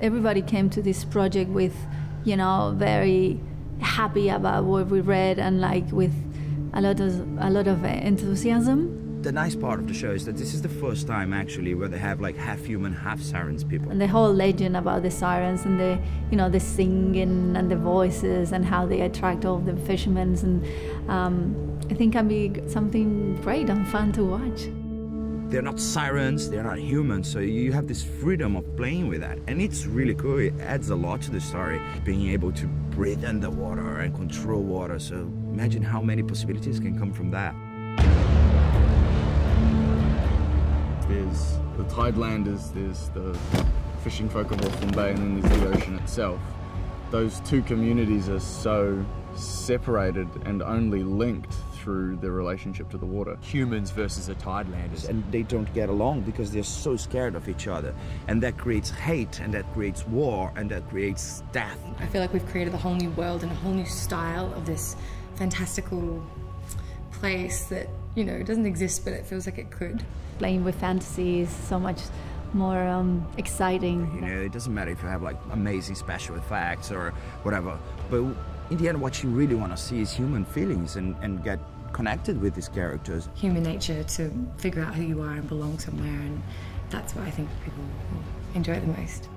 Everybody came to this project with, you know, very happy about what we read and like with a lot of a lot of enthusiasm. The nice part of the show is that this is the first time actually where they have like half human, half sirens people. And the whole legend about the sirens and the, you know, the singing and the voices and how they attract all the fishermen and um, I think can be something great and fun to watch. They're not sirens, they're not humans, so you have this freedom of playing with that. And it's really cool, it adds a lot to the story, being able to breathe underwater and control water. So imagine how many possibilities can come from that. There's the Tidelanders, there's the fishing folk of Orphelin Bay, and then there's the ocean itself. Those two communities are so separated and only linked through their relationship to the water. Humans versus the Tidelanders. And they don't get along because they're so scared of each other. And that creates hate, and that creates war, and that creates death. I feel like we've created a whole new world and a whole new style of this fantastical place that, you know, doesn't exist, but it feels like it could. Playing with fantasy is so much more um, exciting. You know, it doesn't matter if you have like amazing special effects or whatever, but in the end, what you really want to see is human feelings and, and get connected with these characters. Human nature to figure out who you are and belong somewhere, and that's what I think people enjoy the most.